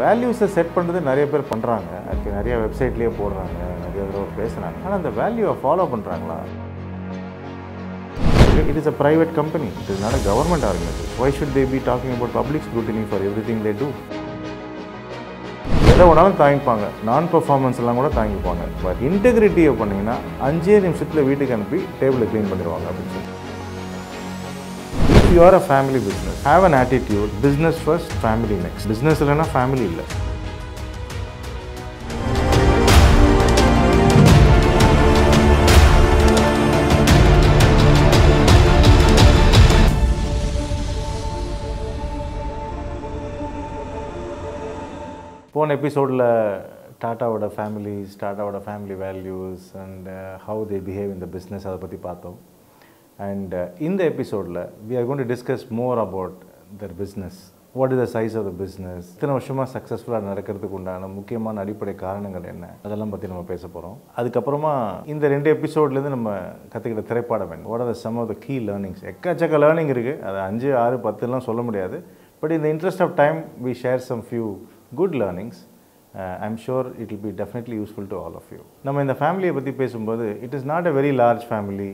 வேல்யூஸை செட் பண்ணுறது நிறைய பேர் பண்ணுறாங்க அதுக்கு நிறைய வெப்சைட்லேயே போடுறாங்க நிறைய தடவை பேசுகிறாங்க ஆனால் அந்த வேல்யூவை ஃபாலோ பண்ணுறாங்களா it is a private company it is not a government organisation why should they be talking about public scrutiny for everything they do எதை வேணாலும் தாங்கிப்பாங்க. நான் பர்ஃபார்மன்ஸ் எல்லாம் கூட தாங்கிப்பாங்க. பட் இன்டெகிரிட்டியை பண்ணிங்கன்னா அஞ்சே நிமிஷத்தில் வீட்டுக்கு அனுப்பி டேபிளை க்ளீன் பண்ணிடுவாங்க அப்படின்னு சொல்லி. You are a family business have an attitude business first family next business இல்லைன்னா ஃபேமிலி இல்லை. போன எபிசோடில் டாட்டாவோட families டாட்டாவோட family values and how they behave இந்த பிஸ்னஸ் அதை பற்றி பார்த்தோம். அண்ட் இந்த எபிசோடில் we are gonna discuss more about their business what is the size of the business இத்தனை வருஷமாக சக்ஸஸ்ஃபுல்லாக நடக்கிறதுக்கு உண்டான முக்கியமான அடிப்படை காரணங்கள் என்ன? அதெல்லாம் பற்றி நம்ம பேச போகிறோம் அதுக்கப்புறமா இந்த ரெண்டு எபிசோட்லேருந்து நம்ம கற்றுக்கிட்ட திரைப்படம் என்ன? What are the some of the key learnings எக்கச்சக்க லேர்னிங் இருக்குது அது அஞ்சு ஆறு பத்துலாம் சொல்ல முடியாது. பட் இந்த interest of time we share some few good learnings I'm sure it will be definitely useful to all of you நம்ம இந்த ஃபேமிலியை பற்றி பேசும்போது it is not a very large family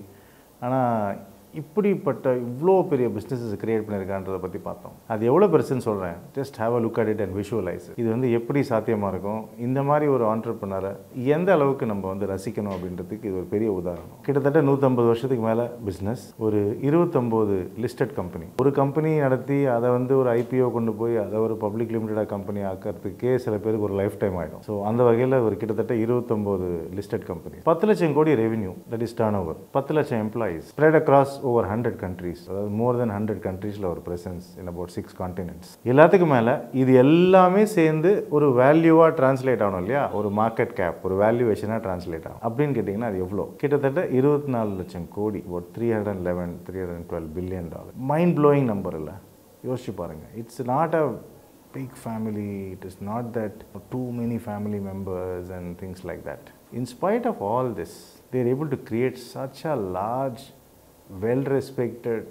ஆனால் இப்படிப்பட்ட இவ்வளோ பெரிய பிஸ்னஸஸ் கிரியேட் பண்ணியிருக்கான்றதை பற்றி பார்த்தோம். அது எவ்வளோ பெருசுன்னு சொல்கிறேன் just have a look at it and visualise இது வந்து எப்படி சாத்தியமாக இருக்கும்? இந்த மாதிரி ஒரு ஆண்டர்பனரை எந்த அளவுக்கு நம்ம வந்து ரசிக்கணும் அப்படின்றதுக்கு இது ஒரு பெரிய உதாரணம். கிட்டத்தட்ட நூற்றம்பது வருஷத்துக்கு மேலே பிஸ்னஸ் ஒரு இருபத்தொம்போது லிஸ்டட் கம்பெனி ஒரு கம்பெனி நடத்தி அதை வந்து ஒரு ஐபிஓ கொண்டு போய் அதை ஒரு பப்ளிக் லிமிடெடாக கம்பெனி ஆக்கிறதுக்கே சில பேருக்கு ஒரு லைஃப் டைம் ஆகிடும் ஸோ அந்த வகையில் ஒரு கிட்டத்தட்ட இருபத்தொம்போது லிஸ்டட் கம்பெனி பத்து லட்சம் கோடி revenue that is turnover பத்து லட்சம் employees spread across over hundred countries அதாவது மோர் தென் ஹண்ட்ரட் கண்ட்ரீஸில் ஒரு presence in about six continents எல்லாத்துக்கும் மேலே இது எல்லாமே சேர்ந்து ஒரு வேல்யூவாக டிரான்ஸ்லேட் ஆகணும் இல்லையா? ஒரு மார்க்கெட் கேப் ஒரு வேல்யூவேஷனாக டிரான்ஸ்லேட் ஆகும் அப்படின்னு கேட்டிங்கன்னா அது எவ்வளோ? கிட்டத்தட்ட இருபத்தி நாலு லட்சம் கோடி ஒரு three hundred eleven three hundred twelve billion dollar mind blowing number இல்லை. யோசிச்சு பாருங்கள் it's not a big family. It is not that too many family members and things like that. In spite of all this, they are able to create such a large, well respected,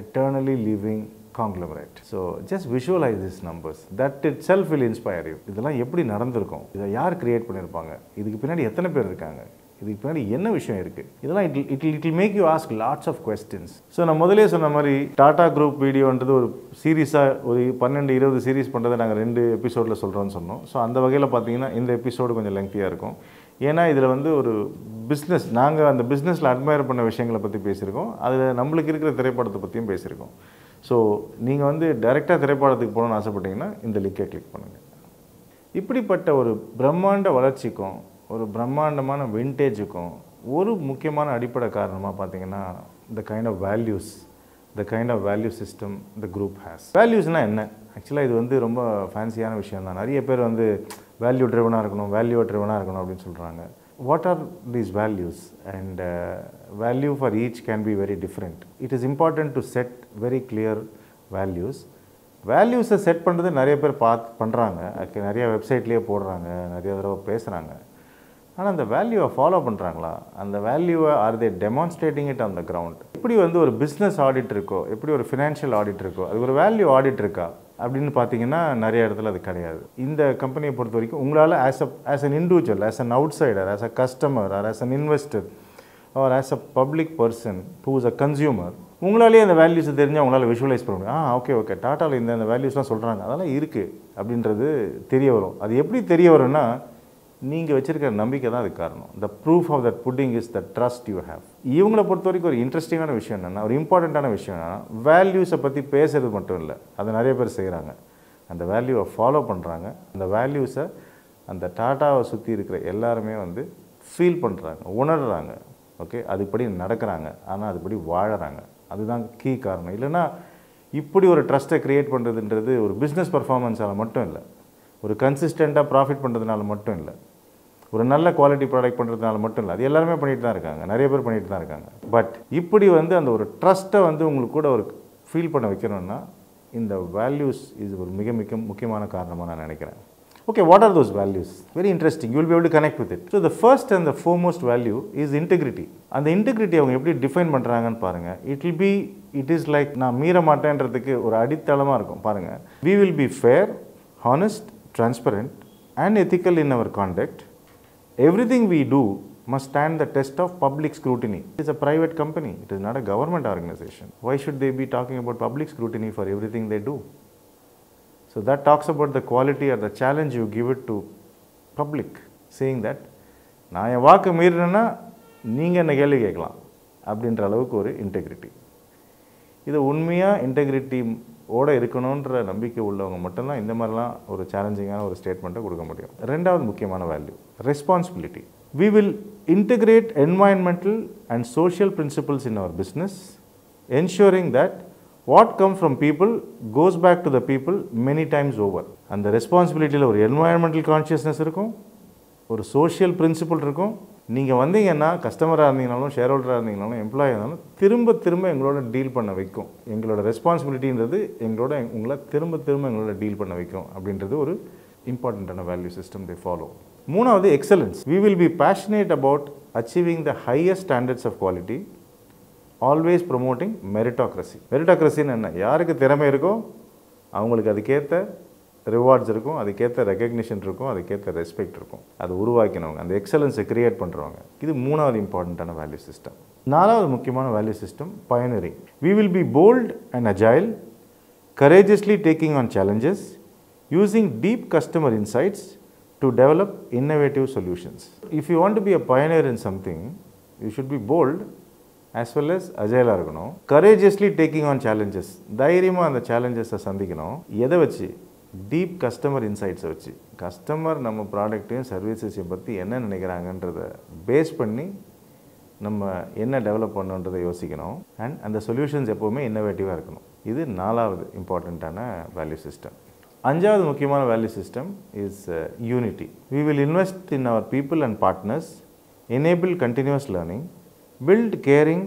eternally living so just visualise this numbers that itself will inspire you இதெல்லாம் எப்படி நடந்திருக்கும்? இதை யார் create பண்ணியிருப்பாங்க இதுக்கு பின்னாடி எத்தனை பேர் இருக்காங்க? இதுக்கு பின்னாடி என்ன விஷயம் இருக்குது இதெல்லாம் it it it make you ask lots of questions so நான் முதலே சொன்ன மாதிரி டாடா குரூப் வீடியோன்றது ஒரு சீரீஸாக ஒரு பன்னெண்டு இருபது சீரீஸ் பண்ணுறதை நாங்கள் ரெண்டு எபிசோடில் சொல்கிறோன்னு சொன்னோம். ஸோ அந்த வகையில் பார்த்தீங்கன்னா இந்த எபிசோடு கொஞ்சம் லெங்க்தியாக இருக்கும். ஏன்னா இதில் வந்து ஒரு பிஸ்னஸ் நாங்கள் அந்த பிஸ்னஸில் அட்மையர் பண்ண விஷயங்களை பற்றி பேசியிருக்கோம். அதில் நம்மளுக்கு இருக்கிற திரைப்படத்தை பற்றியும் பேசியிருக்கோம். ஸோ நீங்கள் வந்து டைரெக்டாக திரைப்படத்துக்கு போகணும்னு ஆசைப்பட்டீங்கன்னா இந்த லிங்கை கிளிக் பண்ணுங்கள் இப்படிப்பட்ட ஒரு பிரம்மாண்ட வளர்ச்சிக்கும் ஒரு பிரம்மாண்டமான வின்டேஜுக்கும் ஒரு முக்கியமான அடிப்படை காரணமாக பார்த்தீங்கன்னா the kind of values the kind of value system the group has வேல்யூஸ்னால் என்ன? ஆக்சுவலாக இது வந்து ரொம்ப ஃபேன்சியான விஷயம் தான் நிறைய பேர் வந்து வேல்யூ ட்ரிவனாக இருக்கணும் வேல்யூ ட்ரிவனாக இருக்கணும் அப்படின்னு சொல்கிறாங்க what are these values and value for each can be very different it is important to set very clear values வேல்யூஸை செட் பண்ணுறது நிறைய பேர் பார்த்து பண்ணுறாங்க அதுக்கு நிறைய வெப்சைட்லேயே போடுறாங்க நிறைய தடவை பேசுகிறாங்க ஆனால் அந்த வேல்யூவை ஃபாலோ பண்ணுறாங்களா அந்த வேல்யூவை are they demonstrating it on the ground எப்படி வந்து ஒரு பிஸ்னஸ் ஆடிட் இருக்கோ எப்படி ஒரு ஃபினான்ஷியல் ஆடிட் இருக்கோ அது ஒரு வேல்யூ ஆடிட் இருக்கா? அப்படின்னு பார்த்தீங்கன்னா நிறைய இடத்துல அது கிடையாது. இந்த கம்பெனியை பொறுத்த வரைக்கும் உங்களால் as a as an individual as an outsider as a customer or as an investor or as a public person who is a consumer உங்களாலேயே அந்த வேல்யூஸை தெரிஞ்சால் உங்களால் விஷுவலைஸ் பண்ண முடியும். ஆ ஓகே ஓகே டாட்டாவில் இந்த அந்த வேல்யூஸ்லாம் சொல்கிறாங்க அதெல்லாம் இருக்குது அப்படின்றது தெரிய வரும். அது எப்படி தெரிய வரும்னா நீங்கள் வச்சுருக்கிற நம்பிக்கை தான் அதுக்கு காரணம். The proof of that pudding is the trust you have இவங்களை பொறுத்த வரைக்கும் ஒரு இன்ட்ரெஸ்டிங்கான விஷயம் என்னென்னா ஒரு இம்பார்ட்டண்ட்டான விஷயம் என்னென்னா வேல்யூஸை பற்றி பேசுறது மட்டும் இல்லை. அதை நிறைய பேர் செய்கிறாங்க அந்த வேல்யூவை ஃபாலோ பண்ணுறாங்க அந்த வேல்யூஸை அந்த டாட்டாவை சுற்றி இருக்கிற எல்லாருமே வந்து ஃபீல் பண்ணுறாங்க உணர்கிறாங்க ஓகே அதுபடி நடக்கிறாங்க. ஆனால் அதுபடி வாழறாங்க. அதுதான் கீ காரணம். இல்லைன்னா இப்படி ஒரு ட்ரஸ்ட்டை க்ரியேட் பண்ணுறதுன்றது ஒரு பிஸ்னஸ் பர்ஃபார்மன்ஸால் மட்டும் இல்லை. ஒரு கன்சிஸ்டண்ட்டாக ப்ராஃபிட் பண்ணுறதுனால மட்டும் இல்லை. ஒரு நல்ல குவாலிட்டி ப்ராடக்ட் பண்ணுறதுனால மட்டும் இல்லை அது எல்லாருமே பண்ணிட்டு தான் இருக்காங்க. நிறைய பேர் பண்ணிட்டு தான் இருக்காங்க. பட் இப்படி வந்து அந்த ஒரு ட்ரஸ்ட்டை வந்து உங்களுக்கு கூட ஒரு ஃபீல் பண்ண வைக்கணும்னா இந்த வேல்யூஸ் இது ஒரு மிக மிக முக்கியமான காரணமாக நான் நினைக்கிறேன். Okay what are those values very interesting you will be able to connect with it. So, the first and the foremost value is அந்த இன்டெகிரிட்டி அவங்க எப்படி டிஃபைன் பண்ணுறாங்கன்னு பாருங்கள் it will be it is like நான் மீற மாட்டேன்றதுக்கு ஒரு அடித்தளமாக இருக்கும். பாருங்கள் we will be fair honest transparent, and ethical in our conduct, everything we do must stand the test of public scrutiny. It is a private company, it is not a government organization. Why should they be talking about public scrutiny for everything they do? So that talks about the quality or the challenge you give it to public, saying that நான் என் வாக்கு மீறினேன்னா நீங்கள் என்ன கேள்வி கேட்கலாம் அப்படின்ற அளவுக்கு ஒரு integrity இது உண்மையாக இன்டெகிரிட்டி ஓட இருக்கணுன்ற நம்பிக்கை உள்ளவங்க மட்டும்தான் இந்த மாதிரிலாம் ஒரு சேலஞ்சிங்கான ஒரு ஸ்டேட்மெண்ட்டை கொடுக்க முடியும். ரெண்டாவது முக்கியமான value responsibility we will integrate environmental and social principles in our business ensuring that what come from people goes back to the people many times over அந்த ரெஸ்பான்சிபிலிட்டியில் ஒரு என்வாயன்மெண்டல் கான்ஷியஸ்னஸ் இருக்கும் ஒரு சோஷியல் பிரின்சிபல் இருக்கும் நீங்கள் வந்தீங்கன்னா கஸ்டமராக இருந்தீங்கனாலும் ஷேர் ஹோல்டராக இருந்தீங்கனாலும் எம்ப்ளாயாக இருந்தாலும் திரும்ப திரும்ப எங்களோட டீல் பண்ண வைக்கும். எங்களோட ரெஸ்பான்சிபிலிட்டின்றது எங்களோட உங்களை திரும்ப திரும்ப எங்களோட டீல் பண்ண வைக்கும். அப்படின்றது ஒரு இம்பார்ட்டண்ட்டான வேல்யூ சிஸ்டம் தே ஃபாலோ மூணாவது excellence we will be passionate about achieving the highest standards of quality always promoting meritocracy மெரிட்டாக்ரஸின்னு என்ன? யாருக்கு திறமை இருக்கோ அவங்களுக்கு அதுக்கேற்ற ரிவார்ட்ஸ் இருக்கும் அதுக்கேற்ற ரெக்கக்னிஷன் இருக்கும் அதுக்கேற்ற ரெஸ்பெக்ட் இருக்கும் அதை உருவாக்கினவங்க அந்த எக்ஸலன்ஸை கிரியேட் பண்ணுறவங்க இது மூணாவது இம்பார்ட்டண்ட்டான வேல்யூ சிஸ்டம் நாலாவது முக்கியமான value system pioneering we will be bold and agile courageously taking on challenges, using deep customer insights to develop innovative solutions. If you want to be a pioneer in something, you should be bold as well as agile இருக்கணும் courageously taking on challenges தைரியமாக அந்த சேலஞ்சஸை சந்திக்கணும் எதை வச்சு deep customer இன்சைட்ஸை வச்சு customer நம்ம ப்ராடக்ட்டையும் சர்வீசஸையும் பற்றி என்ன நினைக்கிறாங்கன்றத பேஸ் பண்ணி நம்ம என்ன டெவலப் பண்ணணுன்றதை யோசிக்கணும். அண்ட் அந்த சொல்யூஷன்ஸ் எப்போவுமே இன்னோவேட்டிவாக இருக்கணும். இது நாலாவது இம்பார்ட்டண்ட்டான வேல்யூ சிஸ்டம் அஞ்சாவது முக்கியமான value system is unity we will invest in our people and partners enable continuous learning build caring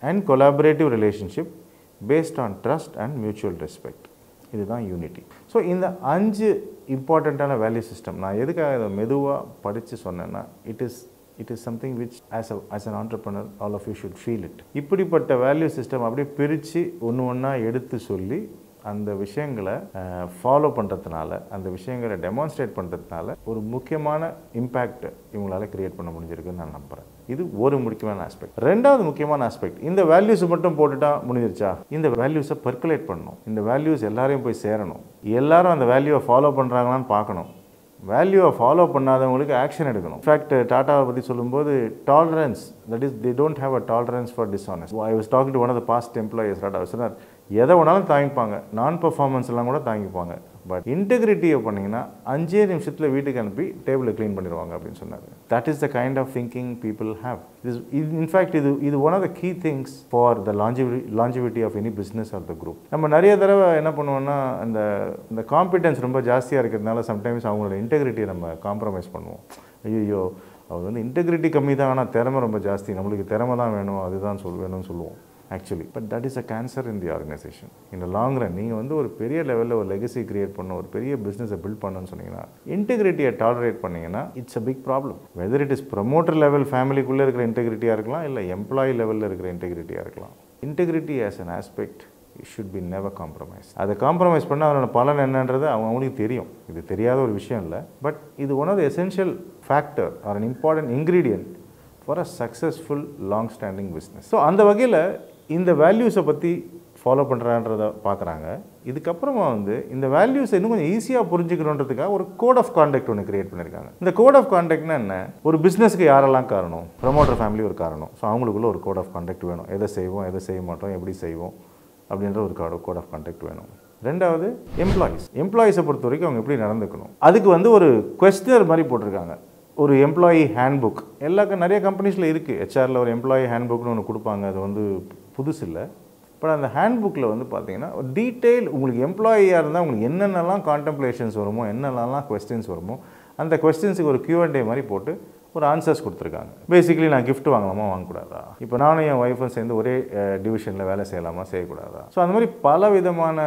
and collaborative relationship based on trust and mutual respect இதுதான் யூனிட்டி ஸோ இந்த அஞ்சு இம்பார்ட்டண்ட்டான வேல்யூ சிஸ்டம் நான் எதுக்காக இதை மெதுவாக படித்து சொன்னேன்னா it is it is something which as a as an entrepreneur all of you should feel it இப்படிப்பட்ட வேல்யூ சிஸ்டம் அப்படியே பிரித்து ஒன்று ஒன்றா எடுத்து சொல்லி அந்த விஷயங்களை ஃபாலோ பண்ணுறதுனால அந்த விஷயங்களை டெமான்ஸ்ட்ரேட் பண்ணுறதுனால ஒரு முக்கியமான இம்பேக்ட் இவங்களால கிரியேட் பண்ண முடிஞ்சிருக்குன்னு நான் நம்புகிறேன் இது ஒரு முக்கியமான ஆஸ்பெக்ட் ரெண்டாவது முக்கியமான ஆஸ்பெக்ட் இந்த வேல்யூஸ் மட்டும் போட்டுட்டா முடிஞ்சிருச்சா? இந்த வேல்யூஸை பர்குலேட் பண்ணணும். இந்த வேல்யூஸ் எல்லாரையும் போய் சேரணும். எல்லாரும் அந்த வேல்யூவை ஃபாலோ பண்ணுறாங்களான்னு பார்க்கணும். வேல்யூவை ஃபாலோ பண்ணாதவங்களுக்கு ஆக்ஷன் எடுக்கணும். இன்ஃபேக்ட் டாட்டாவை பற்றி சொல்லும்போது tolerance that is the don't have a tolerance for dishonest I was talking to one of the past employees tata சொன்னார் எதை வேணாலும் தாங்கிப்பாங்க. நான் பர்ஃபார்மன்ஸ் எல்லாம் கூட தாங்கிப்பாங்க. பட் இன்டெகிரிட்டியை பண்ணிங்கன்னா அஞ்சே நிமிஷத்தில் வீட்டுக்கு அனுப்பி டேபிளை க்ளீன் பண்ணிடுவாங்க அப்படின்னு சொன்னார். That is the kind of thinking people have இது இன்ஃபேக்ட் இது இது one of the key things for the லாஞ்சிவி longevity of any business of the group நம்ம நிறைய தடவை என்ன பண்ணுவோம்னா அந்த இந்த காம்பிடன்ஸ் ரொம்ப ஜாஸ்தியாக இருக்கிறதுனால சம்டைம்ஸ் அவங்களோட இன்டெகிரிட்டியை நம்ம காம்ப்ரமைஸ் பண்ணுவோம். ஐயோ அவர் வந்து இன்டெகிரிட்டி கம்மி தான் ஆனால் திறமை ரொம்ப ஜாஸ்தி. நம்மளுக்கு திறமை தான் வேணும் அதுதான் சொல் வேணும்னு சொல்லுவோம். Actually but that is a cancer in the organisation இந்த லாங் ரன் நீங்கள் வந்து ஒரு பெரிய லெவலில் ஒரு லெகசி கிரியேட் பண்ண ஒரு பெரிய பிஸ்னஸை பில்ட் பண்ணணும்னு சொன்னீங்கன்னா இன்டெகிரிட்டியை டாலரேட் பண்ணிங்கன்னா it's a big problem whether it is promoter level ஃபேமிலிக்குள்ளே இருக்கிற இன்டெகிரிட்டியாக இருக்கலாம் இல்லை எம்ப்ளாயி லெவலில் இருக்கிற இன்டெகிரிட்டியாக இருக்கலாம். Integrity as an aspect it should be never compromise அதை காம்ப்ரமைஸ் பண்ணால் அவனோட பலன் என்னன்றது அவங்க அவங்களுக்கு தெரியும். இது தெரியாத ஒரு விஷயம் இல்லை. பட் இது one of the essential factor or an important ingredient for a successful long standing business so அந்த வகையில் இந்த வேல்யூஸை பற்றி ஃபாலோ பண்ணுறான்றத பார்க்குறாங்க இதுக்கப்புறமா வந்து இந்த வேல்யூஸ் இன்னும் கொஞ்சம் ஈஸியாக புரிஞ்சுக்கணுன்றதுக்காக ஒரு கோட் ஆஃப் கான்டாக்ட் ஒன்று கிரியேட் பண்ணியிருக்காங்க இந்த கோட் ஆஃப் கான்டாக்ட்னா என்ன? ஒரு பிஸ்னஸ்க்கு யாரெல்லாம் காரணம்? ப்ரமோட்டர் ஃபேமிலி ஒரு காரணம். ஸோ அவங்களுக்குள்ள ஒரு கோட் ஆஃப் கான்டாக்ட் வேணும். எதை செய்வோம் எதை செய்ய மாட்டோம் எப்படி செய்வோம் அப்படின்ற ஒரு கோட் ஆஃப் கான்டாக்ட் வேணும். ரெண்டாவது எம்ப்ளாயீஸ் எம்ப்ளாயீஸை பொறுத்த வரைக்கும் அவங்க எப்படி நடந்துக்கணும்? அதுக்கு வந்து ஒரு கொஸ்டினர் மாதிரி போட்டிருக்காங்க. ஒரு எம்ப்ளாயி ஹேண்ட் புக் எல்லா நிறைய கம்பெனிஸில் இருக்குது ஹெச்ஆரில் ஒரு எம்ப்ளாயி ஹேண்ட் புக்னு ஒன்று கொடுப்பாங்க. அது வந்து புதுசு இல்லை பட் அந்த ஹேண்ட்புக்கில் வந்து பார்த்தீங்கன்னா ஒரு டீட்டெயில் உங்களுக்கு எம்ப்ளாயியாக இருந்தால் உங்களுக்கு என்னென்னலாம் கான்டம்ப்ளேஷன்ஸ் வருமோ என்னென்னலாம் கொஸ்டின்ஸ் வருமோ அந்த கொஸ்டின்ஸுக்கு ஒரு கியூஎன்டே மாதிரி போட்டு ஒரு ஆன்சர்ஸ் கொடுத்துருக்காங்க. பேசிக்கலி நான் கிஃப்ட் வாங்கலாமா வாங்கக்கூடாதா? இப்போ நானும் என் ஒய்ஃபும் சேர்ந்து ஒரே டிவிஷனில் வேலை செய்யலாமா செய்யக்கூடாதா? ஸோ அந்த மாதிரி பல விதமான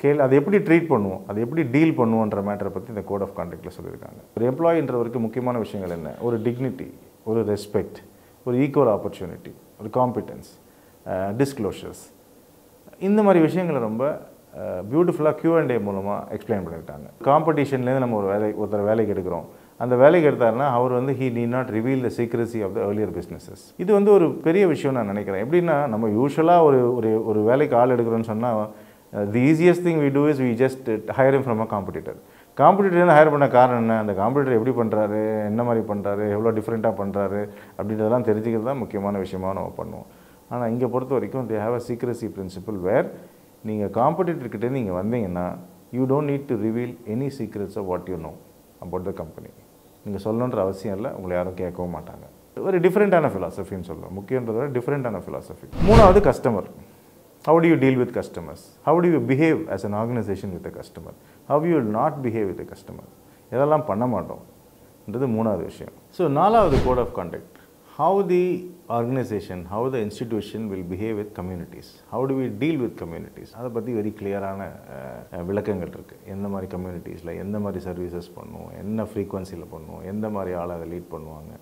கேள் அதை எப்படி ட்ரீட் பண்ணுவோம் அதை எப்படி டீல் பண்ணுவோன்ற மேட்டரை பற்றி இந்த கோட் ஆஃப் கான்டாக்டில் சொல்லியிருக்காங்க. ஒரு எம்ப்ளாயின்றவருக்கு முக்கியமான விஷயங்கள் என்ன? ஒரு டிக்னிட்டி ஒரு ரெஸ்பெக்ட் ஒரு ஈக்குவல் ஆப்பர்ச்சுனிட்டி ஒரு காம்பிட்டன்ஸ் Uh, டிஸ்க்ளோஷர்ஸ் இந்த மாதிரி விஷயங்களை ரொம்ப பியூட்டிஃபுல்லாக கியூ அண்ட் ஏ மூலமாக எக்ஸ்பிளைன் பண்ணிட்டாங்க காம்படிஷன்லேருந்து நம்ம ஒரு வேலை ஒருத்தர் வேலைக்கு எடுக்கிறோம். அந்த வேலைக்கு எடுத்தாருன்னா அவர் வந்து he need not reveal the secrecy of the earlier businesses இது வந்து ஒரு பெரிய விஷயம் நான் நினைக்கிறேன். எப்படின்னா நம்ம யூஸ்வலாக ஒரு ஒரு ஒரு வேலைக்கு ஆள் எடுக்கிறோன்னு சொன்னால் the easiest thing we do is we just hire from a competitor competitor hire பண்ண காரணம் என்ன? அந்த காம்படிட்டர் எப்படி பண்ணுறாரு என்ன மாதிரி பண்ணுறாரு எவ்வளோ டிஃப்ரெண்ட்டாக பண்ணுறாரு அப்படின்றதெல்லாம் தெரிஞ்சுக்கிறது தான் முக்கியமான விஷயமாக நம்ம பண்ணுவோம். ஆனால் இங்கே பொறுத்த வரைக்கும் they have a secrecy principle where நீங்கள் காம்படிட்டர்கிட்டே நீங்கள் வந்தீங்கன்னா you don't need to reveal any secrets of what you know about the company நீங்கள் சொல்லணுன்ற அவசியம் இல்லை உங்களை யாரும் கேட்கவும் மாட்டாங்க. ஒரு டிஃப்ரெண்ட்டான ஃபிலாசபின்னு சொல்லுவோம் முக்கியன்றத விட டிஃப்ரெண்ட்டான ஃபிலாசபி மூணாவது customer how do you deal with customers how do you behave as an organisation with a customer how you will not behave with a இதெல்லாம் பண்ண மாட்டோம்ன்றது மூணாவது விஷயம். ஸோ நாலாவது code of contact how the organisation how the institution will behave with communities how do we deal with communities அதை பற்றி very கிளியரான விளக்கங்கள் இருக்குது எந்த மாதிரி கம்யூனிட்டிஸில் எந்த மாதிரி சர்வீசஸ் பண்ணுவோம்? என்ன ஃப்ரீக்வன்சியில் பண்ணுவோம்? எந்த மாதிரி ஆளை அதை லீட் பண்ணுவாங்க?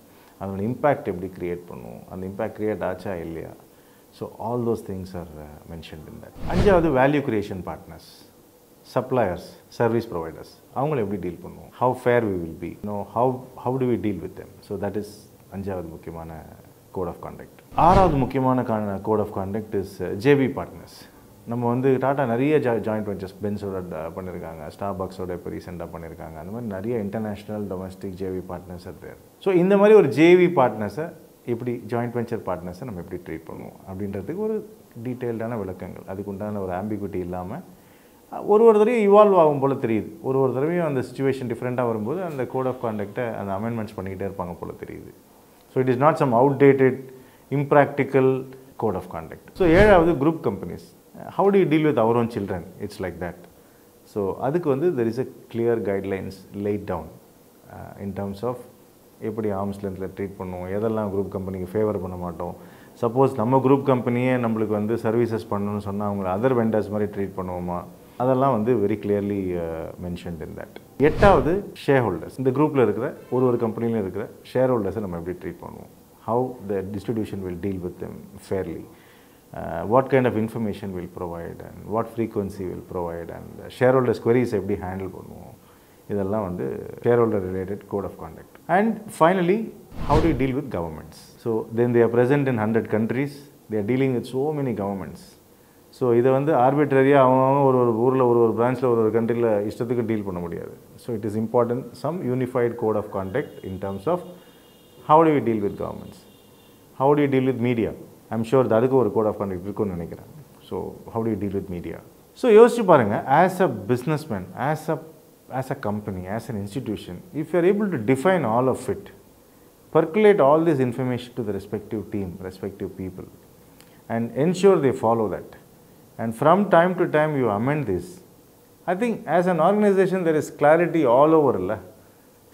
அதோட இம்பேக்ட் எப்படி க்ரியேட் பண்ணுவோம்? அந்த இம்பேக்ட் க்ரியேட் ஆச்சா இல்லையா? So all those things are mentioned in that அஞ்சாவது value creation partners suppliers service providers அவங்கள எப்படி டீல் பண்ணுவோம்? How fair we will be no how how do we deal with them so that is அஞ்சாவது முக்கியமான code of contact ஆறாவது முக்கியமான code of contact is JV partners நம்ம வந்து டாட்டா நிறைய ஜா ஜாயிண்ட் வெஞ்சர்ஸ் பென்ஸோட uh, பண்ணியிருக்காங்க ஸ்டார் பாக்ஸோட இப்போ ரீசெண்டாக பண்ணியிருக்காங்க அந்த மாதிரி நிறைய international domestic JV partners there so இந்த மாதிரி ஒரு ஜேவி பார்ட்னர்ஸை எப்படி ஜாயிண்ட் வெஞ்சர் பார்ட்னர்ஸை நம்ம எப்படி ட்ரீட் பண்ணுவோம்? அப்படின்றதுக்கு ஒரு டீட்டெயில்டான விளக்கங்கள். அதுக்கு உண்டான ஒரு ஆம்பிகுட்டி இல்லாமல் ஒரு ஒரு தடவையும் இவால்வ் ஆகும் போல் தெரியுது. ஒரு ஒரு தடவையும் அந்த சுச்சுவேஷன் டிஃப்ரெண்ட்டாக வரும்போது அந்த கோட் ஆஃப் கான்டக்டை அந்த அமெண்ட்மெண்ட்ஸ் பண்ணிக்கிட்டே இருப்பாங்க போல் தெரியுது. So it is not some outdated impractical code of contact so ஏழாவது group companies how do you deal with our own children it's like that so அதுக்கு வந்து there is a clear guidelines laid down in terms of எப்படி arms லென்த்தில் treat பண்ணுவோம் எதெல்லாம் group கம்பெனிக்கு favour பண்ண மாட்டோம். சப்போஸ் நம்ம குரூப் கம்பெனியே நம்மளுக்கு வந்து சர்வீசஸ் பண்ணணும்னு சொன்னால் அவங்கள அதர் வெண்டர்ஸ் மாதிரி ட்ரீட் பண்ணுவோமா? அதெல்லாம் வந்து very clearly mentioned in that எட்டாவது ஷேர் ஹோல்டர்ஸ் இந்த குரூப்பில் இருக்கிற ஒரு ஒரு கம்பெனிலையும் இருக்கிற ஷேர் ஹோல்டர்ஸை நம்ம எப்படி ட்ரீட் பண்ணுவோம்? How the distribution will deal with them fairly what kind of information will provide and what frequency will provide and shareholders queries எப்படி ஹேண்டில் பண்ணுவோம்? இதெல்லாம் வந்து shareholder related code of contact and finally how to deal with governments so then they're present in hundred countries they're dealing with so many governments so இதை வந்து ஆர்பிட்ரரியாக அவங்கவுங்க ஒரு ஒரு ஊரில் ஒரு ஒரு பிரான்ச்சில் ஒரு ஒரு கண்ட்ரியில் இஷ்டத்துக்கு டீல் பண்ண முடியாது. So it is important some unified code of contact in terms of how do you deal with governments how do you deal with media I'm sure அதுக்கு ஒரு கோட் ஆஃப் கான்டக்ட் இருக்குன்னு நினைக்கிறேன். So how do you deal with media so யோசிச்சு பாருங்கள் as a businessman as a as a company as an institution if you are able to define all of it percolate all this information to the respective team, respective people, and ensure they follow that, and from time to time you amend this, I think as an organization there is clarity all over இல்லை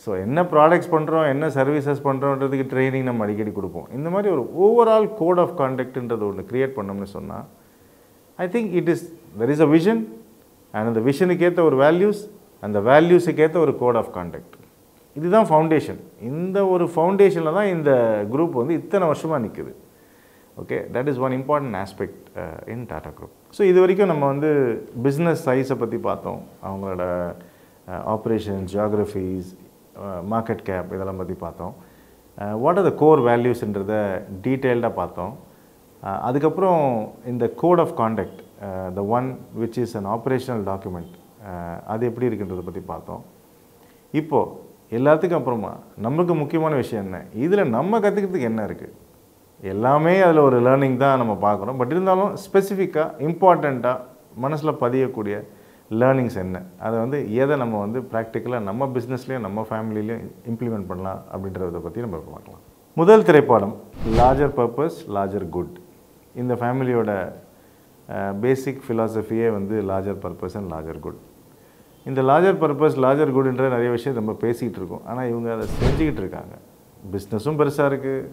so என்ன products பண்ணுறோம் என்ன services பண்ணுறோன்றதுக்கு training நம்ம அடிக்கடி கொடுப்போம். இந்த மாதிரி ஒரு ஓவரால் கோட் ஆஃப் கான்டக்ட்ன்றது ஒன்று க்ரியேட் பண்ணோம்னு சொன்னால் I think it is there is a vision and அந்த விஷனுக்கு ஏற்ற ஒரு வேல்யூஸ் அந்த வேல்யூஸுக்கு ஏற்ற ஒரு கோட் ஆஃப் கான்டக்ட் இதுதான் ஃபவுண்டேஷன் இந்த ஒரு ஃபவுண்டேஷனில் தான் இந்த குரூப் வந்து இத்தனை வருஷமாக நிற்குது okay that is one important aspect in Tata group so இது வரைக்கும் நம்ம வந்து பிஸ்னஸ் சைஸை பற்றி பார்த்தோம். அவங்களோட ஆப்ரேஷன்ஸ் ஜியாகிரஃபீஸ் மார்க்கெட் கேப் இதெல்லாம் பற்றி பார்த்தோம். வாட் ஆர் த கோர் வேல்யூஸ்ன்றத டீட்டெயில்டாக பார்த்தோம். Uh, அதுக்கப்புறம் இந்த code of contact the one which is an operational document அது எப்படி இருக்குன்றதை பற்றி பார்த்தோம். இப்போது எல்லாத்துக்கும் அப்புறமா நமக்கு முக்கியமான விஷயம் என்ன? இதில் நம்ம கற்றுக்கிறதுக்கு என்ன இருக்குது எல்லாமே அதில் ஒரு லேர்னிங் தான் நம்ம பார்க்குறோம். பட் இருந்தாலும் ஸ்பெசிஃபிக்காக இம்பார்ட்டண்ட்டாக மனசில் பதியக்கூடிய லேர்னிங்ஸ் என்ன? அதை வந்து எதை நம்ம வந்து ப்ராக்டிக்கலாக நம்ம பிஸ்னஸ்லேயும் நம்ம ஃபேமிலிலையும் இம்ப்ளிமெண்ட் பண்ணலாம் அப்படின்றத பற்றி நம்ம பார்க்கலாம். முதல் திரைப்படம் லார்ஜர் பர்பஸ் லார்ஜர் குட் இந்த ஃபேமிலியோட பேசிக் ஃபிலாசபியே வந்து larger purpose and larger good இந்த லார்ஜர் பர்பஸ் லார்ஜர் குட்ன்ற நிறைய விஷயம் நம்ம பேசிக்கிட்டு இருக்கோம். ஆனால் இவங்க அதை செஞ்சுக்கிட்டு இருக்காங்க. பிஸ்னஸும் பெருசாக இருக்குது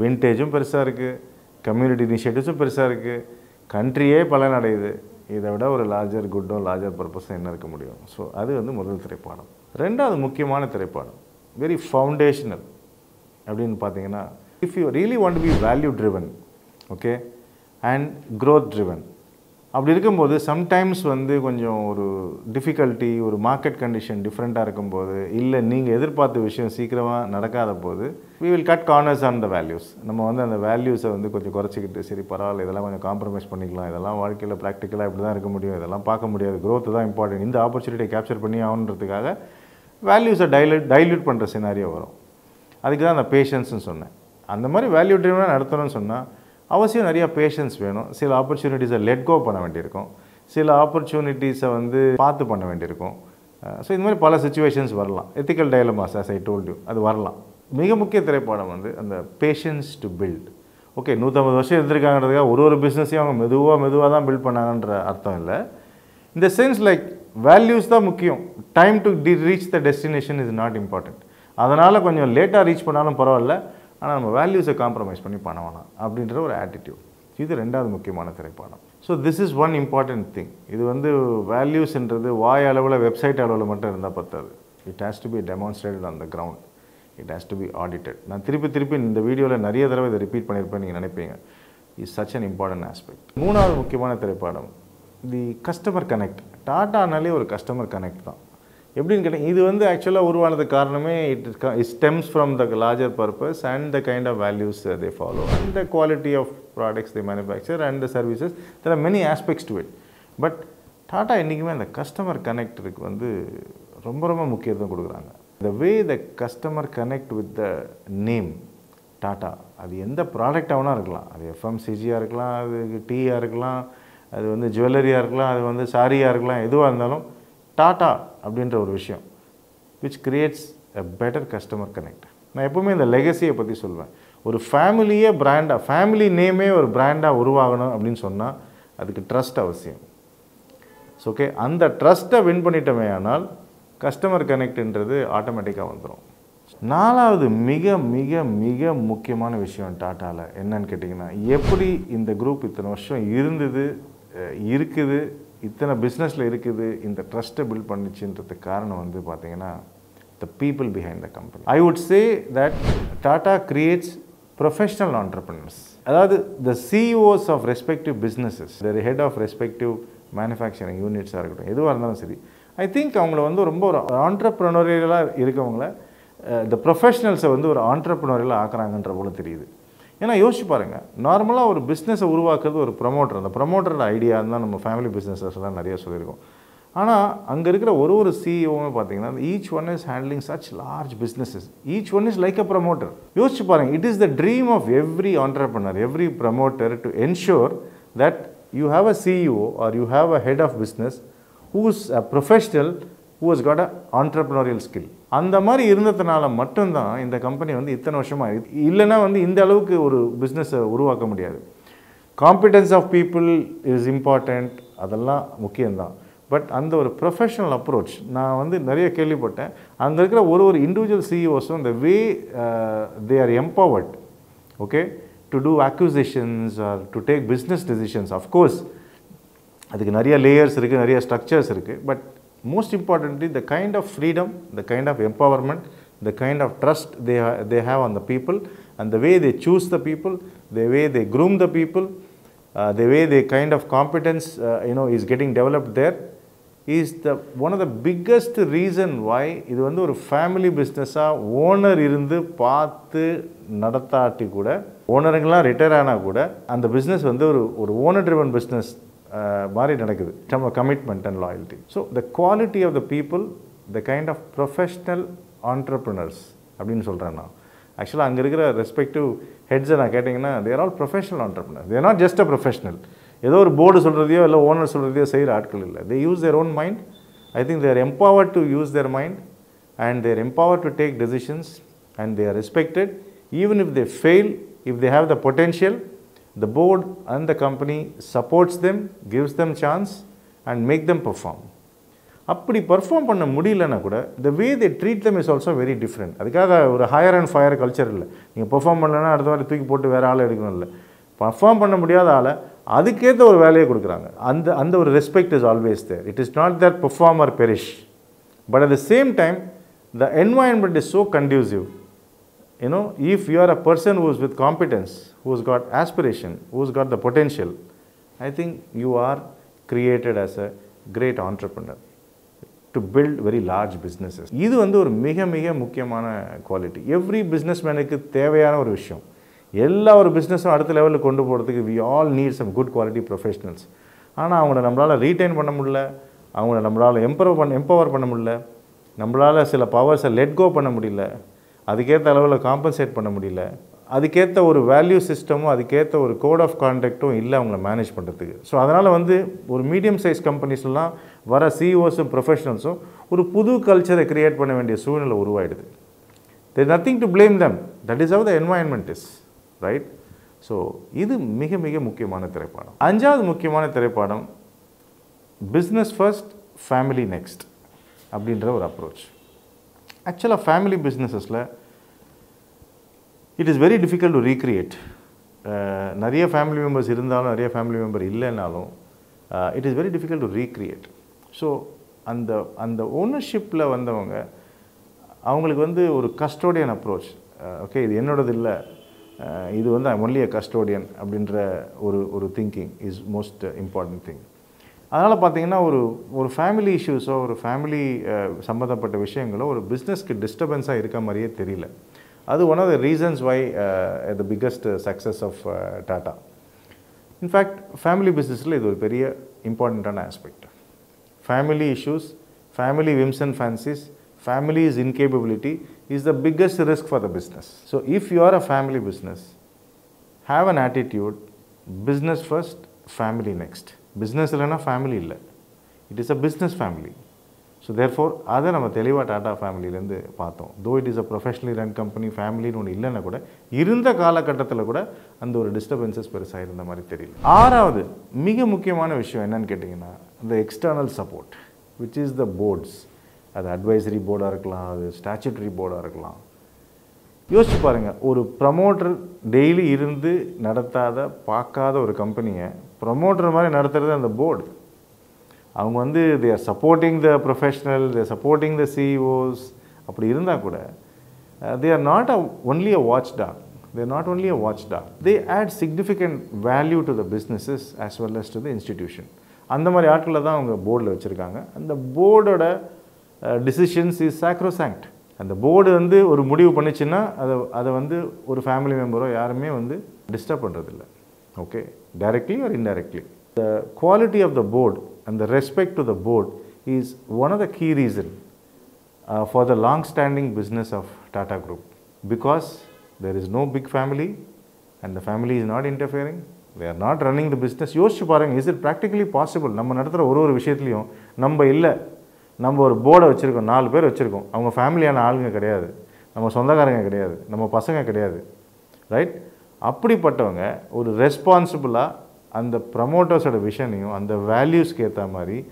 விண்டேஜும் பெருசாக இருக்குது கம்யூனிட்டி இனிஷியேட்டிவ்ஸும் பெருசாக இருக்குது கண்ட்ரியே பலனடையுது. இதை விட ஒரு லார்ஜர் குட்டும் லார்ஜர் பர்பஸும் என்ன இருக்க முடியும்? ஸோ அது வந்து முதல் திரைப்படம். ரெண்டாவது முக்கியமான திரைப்படம் வெரி ஃபவுண்டேஷனல் அப்படின்னு பார்த்தீங்கன்னா if you really want to be value driven okay and growth driven அப்படி இருக்கும்போது சம்டைம்ஸ் வந்து கொஞ்சம் ஒரு டிஃபிகல்ட்டி ஒரு மார்க்கெட் கண்டிஷன் டிஃப்ரெண்ட்டாக இருக்கும்போது இல்லை நீங்கள் எதிர்பார்த்த விஷயம் சீக்கிரமாக நடக்காத போது we will cut corners on the values நம்ம வந்து அந்த வேல்யூஸை வந்து கொஞ்சம் குறைச்சிக்கிட்டு சரி பரவாயில்ல இதெல்லாம் கொஞ்சம் காம்ப்ரமைஸ் பண்ணிக்கலாம் இதெல்லாம் வாழ்க்கையில் ப்ராக்டிக்கலாக இப்படி தான் இருக்க முடியும் இதெல்லாம் பார்க்க முடியாது க்ரோத்து தான் இம்பார்ட்டன்ட் இந்த ஆப்பர்ச்சுனிட்டியை கேப்சர் பண்ணி ஆகணுன்றதுக்காக வேல்யூஸை டைலூட் டைல்யூட் பண்ணுற சினாரியோ வரும். அதுக்கு தான் அந்த பேஷன்ஸ்னு சொன்னேன். அந்த மாதிரி வேல்யூ ட்ரிவனாக நடத்தணும்னு சொன்னால் அவசியம் நிறைய பேஷன்ஸ் வேணும். சில ஆப்பர்ச்சுனிட்டிஸை லெட் கோ பண்ண வேண்டியிருக்கும். சில ஆப்பர்ச்சுனிட்டிஸை வந்து பார்த்து பண்ண வேண்டியிருக்கும். ஸோ இந்த மாதிரி பல சுச்சுவேஷன்ஸ் வரலாம். Ethical dilemmas as I told you அது வரலாம். மிக முக்கிய திரைப்படம் வந்து அந்த பேஷன்ஸ் டு பில்ட் ஓகே நூற்றம்பது வருஷம் இருந்திருக்காங்கிறதுக்காக ஒரு ஒரு பிஸ்னஸையும் அவங்க மெதுவாக மெதுவாக தான் பில்ட் பண்ணாங்கன்ற அர்த்தம் இல்லை. இந்த சென்ஸ் லைக் வேல்யூஸ் தான் முக்கியம். Time to the reach the destination is not important அதனால் கொஞ்சம் லேட்டாக ரீச் பண்ணாலும் பரவாயில்ல. ஆனால் நம்ம வேல்யூஸை காம்ப்ரமைஸ் பண்ணி பண்ண வேணாம் அப்படின்ற ஒரு ஆட்டிடியூட் இது ரெண்டாவது முக்கியமான திரைப்படம். So this is one important thing இது வந்து வேல்யூஸ்ன்றது வாய் அளவில் வெப்சைட் அளவில் மட்டும் இருந்தால் பத்தாது. It has to be demonstrated on the ground it has to be audited நான் திருப்பி திருப்பி இந்த வீடியோவில் நிறைய தடவை இதை ரிப்பீட் பண்ணியிருப்பேன் நீங்கள் நினைப்பீங்க. Is such an important aspect மூணாவது முக்கியமான திரைப்படம் தி கஸ்டமர் கனெக்ட் டாட்டானாலே ஒரு கஸ்டமர் கனெக்ட் தான். எப்படின்னு கேட்டால் இது வந்து ஆக்சுவலாக உருவானது காரணமே it it stems from the larger purpose and the kind of values they follow and the quality of products the manufacture and the services there are many aspects to it but Tata என்றைக்குமே அந்த customer கனெக்டருக்கு வந்து ரொம்ப ரொம்ப முக்கியத்துவம் கொடுக்குறாங்க. The way the customer connect with the name Tata அது எந்த ப்ராடக்ட் ஆகுனா இருக்கலாம். அது எஃப்எம்சிஜியாக இருக்கலாம் அது டீயாக இருக்கலாம் அது வந்து ஜுவல்லரியாக இருக்கலாம் அது வந்து சாரியாக இருக்கலாம் எதுவாக இருந்தாலும் டாட்டா அப்படின்ற ஒரு விஷயம் which creates a better customer connect நான் எப்போவுமே இந்த லெகசியை பற்றி சொல்வேன். ஒரு ஃபேமிலியே பிராண்டாக ஃபேமிலி நேமே ஒரு பிராண்டாக உருவாகணும் அப்படின்னு சொன்னால் அதுக்கு ட்ரஸ்ட் அவசியம். ஸோ ஓகே அந்த ட்ரஸ்ட்டை வின் பண்ணிட்டோமே ஆனால் கஸ்டமர் கனெக்ட்ன்றது ஆட்டோமேட்டிக்காக வந்துடும் நாலாவது மிக மிக மிக முக்கியமான விஷயம் டாட்டாவில் என்னன்னு கேட்டிங்கன்னா எப்படி இந்த குரூப் இத்தனை வருஷம் இருந்தது இருக்குது இத்தனை பிஸ்னஸில் இருக்குது இந்த ட்ரஸ்ட்டை பில்ட் பண்ணிச்சுன்றதுக்கு காரணம் வந்து பார்த்தீங்கன்னா the people behind the company I would say that Tata creates professional entrepreneurs அதாவது the CEOs of respective businesses the head of respective manufacturing யூனிட்ஸாக இருக்கட்டும் எதுவாக இருந்தாலும் சரி ஐ திங்க் அவங்கள வந்து ரொம்ப ஒரு ஆண்டர்ப்ரனோரியலாக இருக்கவங்கள த ப்ரொஃபஷனல்ஸை வந்து ஒரு ஆண்டர்ப்ரனோரியலாக ஆக்குறாங்கன்ற போல தெரியுது. ஏன்னா யோசிச்சு பாருங்கள் நார்மலாக ஒரு பிஸ்னஸை உருவாக்குறது ஒரு ப்ரமோட்டர் அந்த ப்ரமோட்டரோட ஐடியா தான் நம்ம ஃபேமிலி பிஸ்னஸஸ்லாம் நிறைய சொல்லியிருக்கோம். ஆனால் அங்கே இருக்கிற ஒரு ஒரு சிஇஓவுமே பார்த்தீங்கன்னா each one is handling such large businesses each one is like a promoter யோசிச்சு பாருங்கள் it is the dream of every entrepreneur every promoter to ensure that you have a CEO or you have a head of business who's a professional who has got a entrepreneurial skill அந்த மாதிரி இருந்ததுனால மட்டும்தான் இந்த company வந்து இத்தனை வருஷமாக இல்லைன்னா வந்து இந்த அளவுக்கு ஒரு பிஸ்னஸை உருவாக்க முடியாது. Competence of people is important அதெல்லாம் முக்கியம்தான். பட் அந்த ஒரு ப்ரொஃபஷனல் அப்ரோச் நான் வந்து நிறைய கேள்விப்பட்டேன். அங்கே இருக்கிற ஒரு ஒரு இண்டிவிஜுவல் சிஇஓஸும் இந்த way they are empowered okay to do acquisitions or to take business decisions of course அதுக்கு நிறைய லேயர்ஸ் இருக்குது நிறைய ஸ்ட்ரக்சர்ஸ் இருக்குது but most importantly the kind of freedom the kind of empowerment the kind of trust they, ha- they have on the people and the way they choose the people the way they groom the people uh, the way the kind of competence uh, you know is getting developed there is the one of the biggest reason why இது வந்து ஒரு family பிஸ்னஸாக owner இருந்து பார்த்து நடத்தாட்டி கூட ஓனருங்கெல்லாம் retire ஆனால் கூட அந்த பிஸ்னஸ் வந்து ஒரு ஒரு ஓனர் ட்ரிவன் பிஸ்னஸ் மாதிரி நடக்குது. நம்ம commitment and loyalty so the quality of the people the kind of professional entrepreneurs அப்படின்னு சொல்கிறேன் நான். ஆக்சுவலாக அங்கே இருக்கிற ரெஸ்பெக்டிவ் ஹெட்ஸை நான் கேட்டிங்கன்னா they're all professional entrepreneur they're not just a professional ஏதோ ஒரு போர்டு சொல்கிறதையோ இல்லை ஓனர் சொல்கிறதையோ செய்கிற ஆட்கள் இல்லை. They use their own mind I think they're empowered to use their mind and they're empowered to take decisions and they're respected even if they fail if they have the potential the board and the company supports them gives them chance and make them perform. அப்படி perform பண்ண முடியலன்னா கூட the way they treat them is also very different அதுக்காக ஒரு higher and fire culture இல்லை. நீங்கள் perform பண்ணலன்னா அடுத்த வாரம் தூக்கி போட்டு வேறு ஆளை எடுக்கணும் இல்லை. பர்ஃபார்ம் பண்ண முடியாத ஆளை அதுக்கேற்ற ஒரு வேலையை கொடுக்குறாங்க. அந்த அந்த ஒரு respect is always there it is not that perform or perish but at the same time the environment is so conducive you know if you are a person who is with competence who's got aspiration who's got the potential i think you are created as a great entrepreneur to build very large businesses இது வந்து ஒரு மிக மிக முக்கியமான quality every பிஸ்னஸ்மேனுக்கு தேவையான ஒரு விஷயம். எல்லா ஒரு பிஸ்னஸும் அடுத்த லெவலில் கொண்டு போகிறதுக்கு we all need some good quality professionals ஆனால் அவங்கள நம்மளால் ரீட்டைன் பண்ண முடியல அவங்கள நம்மளால் எம்பவர் பண்ண எம்பவர் பண்ண முடியல நம்மளால் சில பவர்ஸை லெட் கோ பண்ண முடியல அதுக்கேற்ற அளவில் காம்பன்சேட் பண்ண முடியல. அதுக்கேற்ற ஒரு வேல்யூ சிஸ்டமும் அதுக்கேற்ற ஒரு கோட் ஆஃப் கான்டாக்டும் இல்லை அவங்கள மேனேஜ் பண்ணுறதுக்கு ஸோ அதனால் வந்து ஒரு மீடியம் சைஸ் கம்பெனிஸ்லாம் வர சிஇஓஸும் ப்ரொஃபஷனல்ஸும் ஒரு புது கல்ச்சரை க்ரியேட் பண்ண வேண்டிய சூழ்நிலை உருவாயிடுது. There nothing to blame them that is how the environment is right so இது மிக மிக முக்கியமான திரைப்படம். அஞ்சாவது முக்கியமான திரைப்படம் பிஸ்னஸ் ஃபர்ஸ்ட் ஃபேமிலி நெக்ஸ்ட் அப்படின்ற ஒரு அப்ரோச் ஆக்சுவலாக family பிஸ்னஸஸில் it is very difficult to recreate நிறைய ஃபேமிலி மெம்பர்ஸ் இருந்தாலும் நிறைய ஃபேமிலி மெம்பர் இல்லைனாலும் it is very difficult to recreate so அந்த அந்த ஓனர்ஷிப்பில் வந்தவங்க அவங்களுக்கு வந்து ஒரு கஸ்டோடியன் அப்ரோச் ஓகே இது என்னோடது இல்லை. Uh, இது வந்து ஒன்லி அ கஸ்டோடியன் அப்படின்ற ஒரு ஒரு thinking is most important thing அதனால் பார்த்தீங்கன்னா ஒரு ஒரு ஃபேமிலி இஷ்யூஸோ ஒரு ஃபேமிலி சம்மந்தப்பட்ட விஷயங்களோ ஒரு பிஸ்னஸ்க்கு டிஸ்டர்பன்ஸாக இருக்க மாதிரியே தெரியல. அது one of the reasons why the biggest success of Tata in fact family பிஸ்னஸில் இது ஒரு பெரிய இம்பார்ட்டண்ட்டான aspect family issues family whims and fancies family's incapability is the biggest risk for the business so if you are a family business have an attitude business first family next business இல்லைன்னா family இல்லை. It is a business family so therefore அதை நம்ம தெளிவாக டாட்டா ஃபேமிலியிலேருந்து பார்த்தோம். Though it is a professionally run company ஃபேமிலின்னு ஒன்று இல்லைன்னா கூட இருந்த காலகட்டத்தில் கூட அந்த ஒரு டிஸ்டர்பன்சஸ் பெருசாக இருந்த மாதிரி தெரியல. ஆறாவது மிக முக்கியமான விஷயம் என்னன்னு கேட்டிங்கன்னா இந்த external support which is the boards அது அட்வைசரி போர்டாக இருக்கலாம் அது ஸ்டாச்சுட்டரி போர்டாக இருக்கலாம். யோசிச்சு பாருங்கள் ஒரு ப்ரமோட்டர் டெய்லி இருந்து நடத்தாத பார்க்காத ஒரு கம்பெனியை ப்ரொமோட்டர் மாதிரி நடத்துகிறது அந்த போர்டு அவங்க வந்து they are supporting the professional they supporting the CEOs அப்படி இருந்தால் கூட they are not a only a watchdog they are not only a watchdog they add significant value to the businesses as well as to the institution அந்த மாதிரி ஆட்களை தான் அவங்க போர்டில் வச்சுருக்காங்க. அந்த போர்டோட டிசிஷன்ஸ் இஸ் சாக்ரோசாங்க்ட் அந்த போர்டு வந்து ஒரு முடிவு பண்ணிச்சுன்னா அதை அதை வந்து ஒரு ஃபேமிலி மெம்பரோ யாருமே வந்து டிஸ்டர்ப் பண்ணுறதில்ல okay or indirectly. The the quality of the board and the respect the the is is one the key key reason for the long standing business of Tata group because there is no big family and the family is not interfering they are not running the business யோசிச்சு பாருங்கள் is it practically possible நம்ம நடத்துகிற ஒரு ஒரு விஷயத்துலையும் நம்ம இல்லை. நம்ம ஒரு போர்டை வச்சுருக்கோம் நாலு பேர் வச்சுருக்கோம். அவங்க ஃபேமிலியான ஆளுங்க கிடையாது. நம்ம சொந்தக்காரங்க கிடையாது. நம்ம பசங்க கிடையாது. ரைட் அப்படிப்பட்டவங்க ஒரு ரெஸ்பான்சிபிளாக அந்த ப்ரமோட்டர்ஸோட விஷனையும் அந்த வேல்யூஸ்க்கு ஏற்ற மாதிரி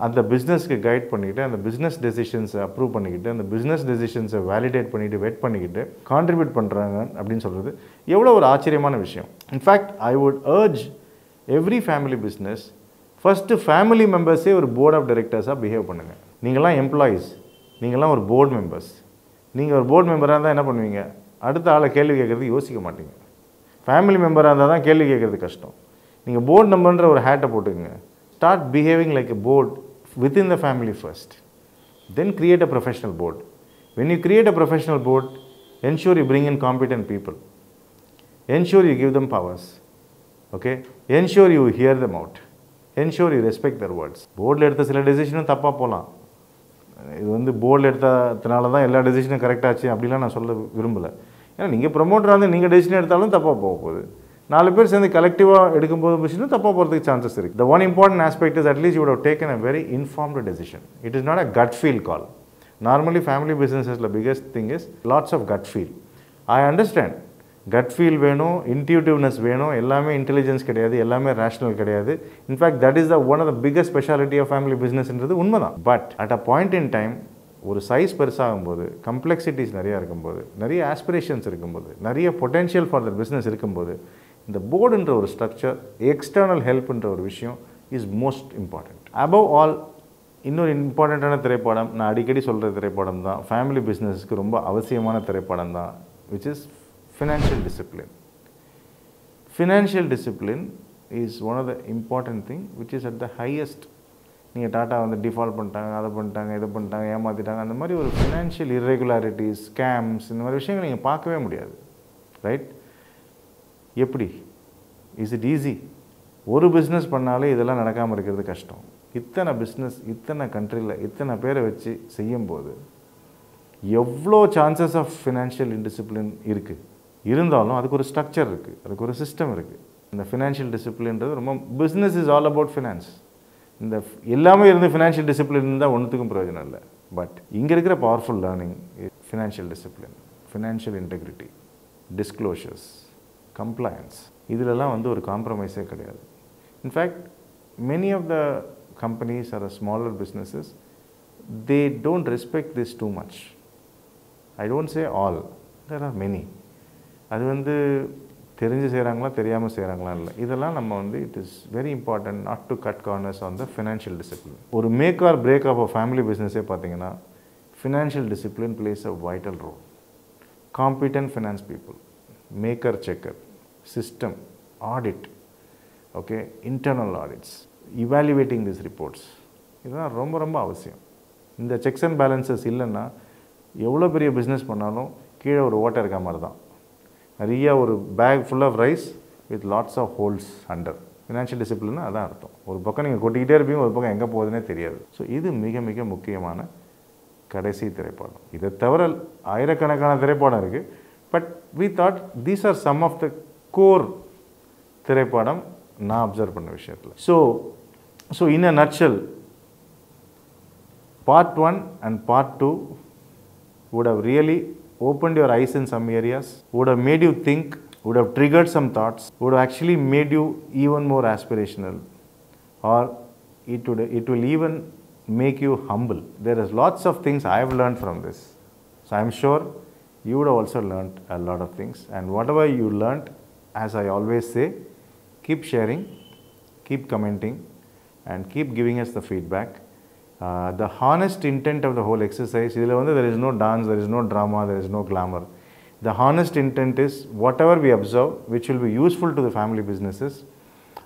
அந்த பிஸ்னஸ்க்கு கைட் பண்ணிக்கிட்டு அந்த பிஸ்னஸ் டெசிஷன்ஸை அப்ரூவ் பண்ணிக்கிட்டு அந்த பிஸ்னஸ் டெசிஷன்ஸை வேலிடேட் பண்ணிவிட்டு வெயிட் பண்ணிக்கிட்டு கான்ட்ரிபியூட் பண்ணுறாங்க அப்படின்னு சொல்கிறது எவ்வளோ ஒரு ஆச்சரியமான விஷயம். In fact I would urge every family business first family மெம்பர்ஸே ஒரு போர்ட் ஆஃப் டைரக்டர்ஸாக பிஹேவ் பண்ணுங்கள் நீங்களாம் எம்ப்ளாயீஸ் நீங்களாம் ஒரு போர்டு மெம்பர்ஸ் நீங்கள் ஒரு போர்டு மெம்பராக இருந்தால் என்ன பண்ணுவீங்க? அடுத்த ஆளை கேள்வி கேட்குறது யோசிக்க மாட்டீங்க. ஃபேமிலி மெம்பராக இருந்தால் தான் கேள்வி கேட்குறது கஷ்டம். நீங்கள் போர்டு நம்பர்ன்ற ஒரு ஹேட்டை போட்டுக்கங்க. Start behaving like a board within the family first then create a professional board when you create a professional board ensure you bring in competent people ensure you give them powers okay ensure you hear them out ensure you respect their words போர்டில் எடுத்த சில டெசிஷனும் தப்பாக போகலாம் இது வந்து போர்டில் எடுத்ததுனால தான் எல்லா டெசிஷனும் கரெக்டாச்சு அப்படிலாம் நான் சொல்ல விரும்பலை. ஏன்னா நீங்கள் ப்ரொமோட்டராக வந்து நீங்கள் டெசிஷன் எடுத்தாலும் தப்பாக போக போகுது. நாலு பேர் சேர்ந்து கலெக்டிவாக எடுக்கும்போது டெசிஷனும் தப்பாக போகிறதுக்கு சான்சஸ் இருக்குது the one important aspect is at least you have taken a very informed decision it is not a gut feel call normally family பிஸ்னஸஸில் biggest thing is lots of gut feel I understand gut feel வேணும் intuitiveness வேணும் எல்லாமே intelligence கிடையாது எல்லாமே rational கிடையாது. In fact that is the one of the biggest speciality of family பிஸ்னஸ்ன்றது உண்மை தான் but at a point in time ஒரு size பெருசாகும்போது கம்ப்ளெக்சிட்டிஸ் நிறையா இருக்கும்போது நிறைய ஆஸ்பிரேஷன்ஸ் இருக்கும்போது நிறைய பொட்டென்ஷியல் ஃபார் த பிஸ்னஸ் இருக்கும்போது இந்த போர்டுன்ற ஒரு ஸ்ட்ரக்சர் எக்ஸ்டர்னல் ஹெல்ப்ன்ற ஒரு விஷயம் is most important above all இன்னொரு இம்பார்ட்டண்ட்டான திரைப்படம் நான் அடிக்கடி சொல்கிற திரைப்படம் தான். ஃபேமிலி பிஸ்னஸ்க்கு ரொம்ப அவசியமான திரைப்படம் தான் which is financial discipline financial discipline is one of the important thing which is at the highest நீங்கள் டாட்டா வந்து டிஃபால்ட் பண்ணிட்டாங்க அதை பண்ணிட்டாங்க இதை பண்ணிட்டாங்க ஏமாற்றிட்டாங்க அந்த மாதிரி ஒரு ஃபினான்ஷியல் இர்ரெகுலாரிட்டிஸ் ஸ்கேம்ஸ் இந்த மாதிரி விஷயங்கள் நீங்கள் பார்க்கவே முடியாது. ரைட் எப்படி? இஸ் இட் ஈஸி ஒரு பிஸ்னஸ் பண்ணாலே இதெல்லாம் நடக்காமல் இருக்கிறது கஷ்டம். இத்தனை பிஸ்னஸ் இத்தனை கண்ட்ரியில் இத்தனை பேரை வச்சு செய்யும்போது எவ்வளோ சான்சஸ் ஆஃப் ஃபினான்ஷியல் இன்டிசிப்ளின் இருக்குது இருந்தாலும் அதுக்கு ஒரு ஸ்ட்ரக்சர் இருக்குது அதுக்கு ஒரு சிஸ்டம் இருக்குது இந்த ஃபினான்ஷியல் டிசிப்ளின்றது ரொம்ப business is all about finance இந்த எல்லாமே இருந்து ஃபினான்ஷியல் டிசிப்ளின் இருந்தால் ஒன்றுத்துக்கும் பிரயோஜனம் இல்லை. பட் இங்கே இருக்கிற powerful learning financial discipline financial integrity disclosures compliance இதிலெல்லாம் வந்து ஒரு காம்ப்ரமைஸே கிடையாது. In fact many of the companies or smaller businesses they don't respect this too much I don't say all there are many அது வந்து தெரிஞ்சு செய்கிறாங்களா தெரியாமல் செய்கிறாங்களா இல்லை. இதெல்லாம் நம்ம வந்து it is very important not to cut corners on the financial discipline ஒரு make or break of a family பிஸ்னஸே பார்த்தீங்கன்னா financial discipline plays a vital role competent finance people maker checker system audit okay internal audits evaluating this reports இதுதான் ரொம்ப ரொம்ப அவசியம். இந்த sex and balances இல்லைன்னா எவ்வளோ பெரிய பிஸ்னஸ் பண்ணாலும் கீழே ஒரு ஓட்டை இருக்க மாதிரி தான். நிறைய ஒரு bag full of rice with lots of holes under financial discipline அதான் அர்த்தம். ஒரு பக்கம் நீங்கள் கொட்டிக்கிட்டே இருப்பீங்க ஒரு பக்கம் எங்கே போகுதுன்னே தெரியாது. ஸோ இது மிக மிக முக்கியமான கடைசி திரைப்படம். இதை தவிர ஆயிரக்கணக்கான திரைப்படம் இருக்குது but we thought these are some of the core திரைப்படம் நான் அப்சர்வ் பண்ண விஷயத்தில். So so in a nutshell part one and part two would have really opened your eyes in some areas, would have made you think, would have triggered some thoughts, would have actually made you even more aspirational, or it would it will even make you humble. There is lots of things I have learned from this. So I am sure you would have also learned a lot of things. And whatever you learned, as I always say, keep sharing, keep commenting, and keep giving us the feedback. Uh, the honest intent of the whole exercise, there is no dance, there is no drama, there is no glamour. The honest intent is whatever we observe, which will be useful to the family businesses,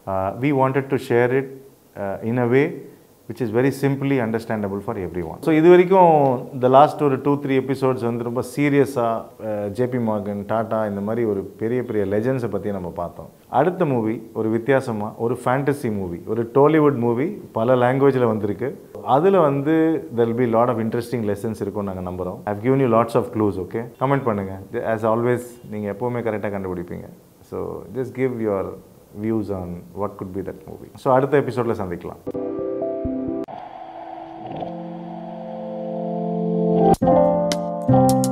uh, we wanted to share it uh, in a way which is very simply understandable for every one so இது வரைக்கும் இந்த last ஒரு two three episodes வந்து ரொம்ப சீரியஸாக JP Morgan tata இந்த மாதிரி ஒரு பெரிய பெரிய லெஜண்ட்ஸை பற்றி நம்ம பார்த்தோம். அடுத்த மூவி ஒரு வித்தியாசமாக ஒரு ஃபேண்டசி மூவி ஒரு டோலிவுட் மூவி பல லாங்குவேஜில் வந்திருக்கு. அதில் வந்து there'll be lot of interesting lessons இருக்கும் நாங்கள் நம்புகிறோம் I've given you lots of clues okay comment பண்ணுங்கள் ஆஸ் ஆல்வேஸ் நீங்கள் எப்போவுமே கரெக்டாக கண்டுபிடிப்பீங்க. So just give your views on what could be that movie so அடுத்த எபிசோடில் சந்திக்கலாம். Thank you.